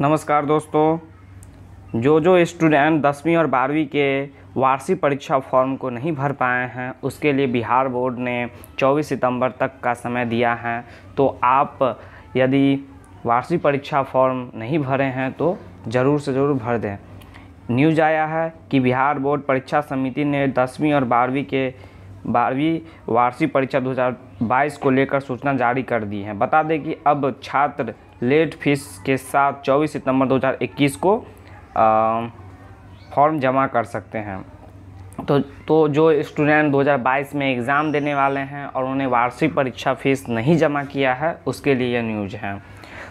नमस्कार दोस्तों। जो जो स्टूडेंट दसवीं और बारहवीं के वार्षिक परीक्षा फॉर्म को नहीं भर पाए हैं, उसके लिए बिहार बोर्ड ने 24 सितंबर तक का समय दिया है। तो आप यदि वार्षिक परीक्षा फॉर्म नहीं भरे हैं तो ज़रूर से ज़रूर भर दें। न्यूज़ आया है कि बिहार बोर्ड परीक्षा समिति ने दसवीं और बारहवीं के बारहवीं वार्षिक परीक्षा 2022 को लेकर सूचना जारी कर दी है। बता दें कि अब छात्र लेट फ़ीस के साथ 24 सितंबर 2021 को फॉर्म जमा कर सकते हैं। तो तो जो स्टूडेंट 2022 में एग्ज़ाम देने वाले हैं और उन्हें वार्षिक परीक्षा फ़ीस नहीं जमा किया है, उसके लिए यह न्यूज़ है।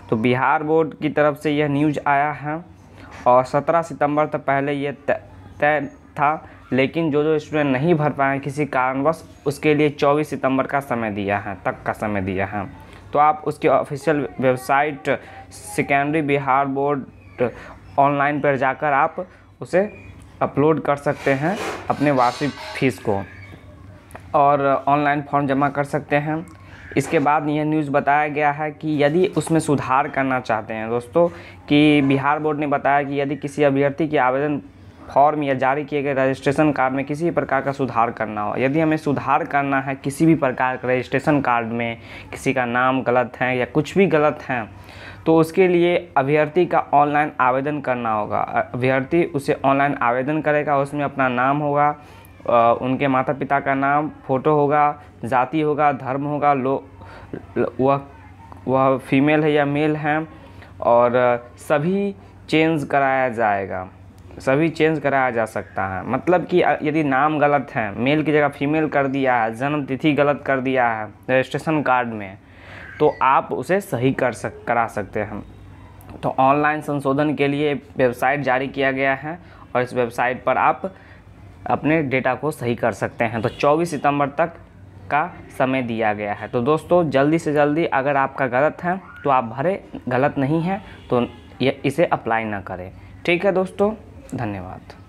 तो बिहार बोर्ड की तरफ़ से यह न्यूज़ आया है और 17 सितंबर तक पहले ये तय था, लेकिन जो जो स्टूडेंट नहीं भर पाए किसी कारणवश, उसके लिए 24 सितंबर का समय दिया है, तक का समय दिया है। तो आप उसके official website secondary Bihar board online पर जाकर आप उसे अपलोड कर सकते हैं अपने वार्षिक फ़ीस को। और ऑनलाइन फॉर्म जमा कर सकते हैं। इसके बाद यह न्यूज़ बताया गया है कि यदि उसमें सुधार करना चाहते हैं, दोस्तों, कि बिहार बोर्ड ने बताया कि यदि किसी अभ्यर्थी के आवेदन फॉर्म या जारी किए गए रजिस्ट्रेशन कार्ड में किसी भी प्रकार का सुधार करना हो। यदि हमें सुधार करना है किसी भी प्रकार का रजिस्ट्रेशन कार्ड में, किसी का नाम गलत है या कुछ भी गलत है तो उसके लिए अभ्यर्थी का ऑनलाइन आवेदन करना होगा। अभ्यर्थी उसे ऑनलाइन आवेदन करेगा, उसमें अपना नाम होगा उनके माता पिता का नाम, फ़ोटो होगा, जाति होगा, धर्म होगा, लो, वह वह फीमेल है या मेल है, और सभी चेंज कराया जाएगा। सभी चेंज कराया जा सकता है। मतलब कि यदि नाम गलत है मेल की जगह फीमेल कर दिया है, जन्म तिथि गलत कर दिया है रजिस्ट्रेशन कार्ड में तो आप उसे सही कर सक, करा सकते हैं। तो ऑनलाइन संशोधन के लिए वेबसाइट जारी किया गया है और इस वेबसाइट पर आप अपने डेटा को सही कर सकते हैं। तो 24 सितंबर तक का समय दिया गया है। तो दोस्तों, जल्दी से जल्दी अगर आपका गलत है तो आप भरे, गलत नहीं है तो इसे अप्लाई ना करें। ठीक है दोस्तों? धन्यवाद।